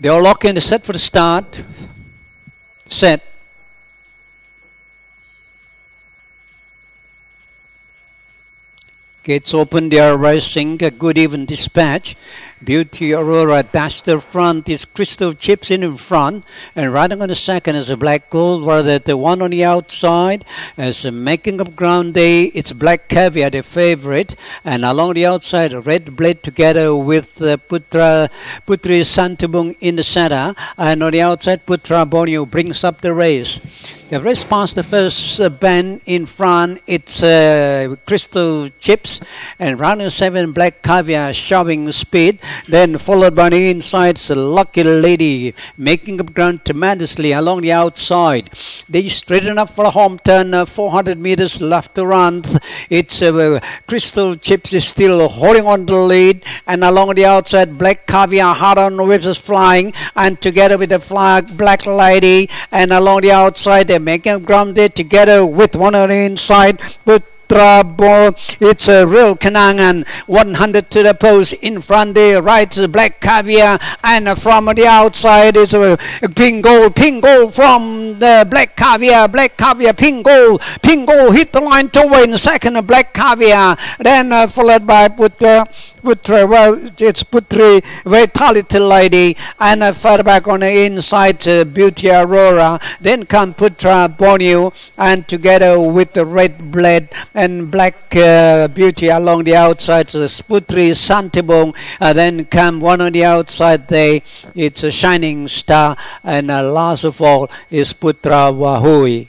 They all lock in, the set for the start. Set. Gates open, they are racing. A good even dispatch. Beauty Aurora dash the front is Crystal Chips in in front. And riding on the second is a Black Gold, while the, the one on the outside is making up ground day. It's Black Caviar, the favorite. And along the outside, Red Blade together with uh, Putra, Putri Santubong in the center. And on the outside, Putra Borneo brings up the race. The race past the first uh, bend in front. It's uh, Crystal Chips and round seven Black Caviar showing speed. Then followed by the inside, it's a Lucky Lady making up ground tremendously along the outside. They straighten up for a home turn. Uh, 400 meters left to run. It's uh, Crystal Chips is still holding on to the lead and along the outside, Black Caviar hard on whips is flying and together with the flag Black Lady and along the outside they're making up ground there together with one on the inside with trouble. It's a real Kanangan. 100 to the post in front there. Right Black Caviar. And from the outside is a pink goal. Pink goal from the Black Caviar. Black Caviar, pink goal. Pink goal hit the line to win. Second, Black Caviar. Then uh, followed by Putra. Putra, well, it's Putri Vitality Lady. And uh, further back on the inside, uh, Beauty Aurora. Then come Putra Borneo. And together with the Red Blade and Black uh, Beauty along the outside, so Sputri Santubong, uh, then come one on the outside there, it's a Shining Star, and uh, last of all is Putra Wahui.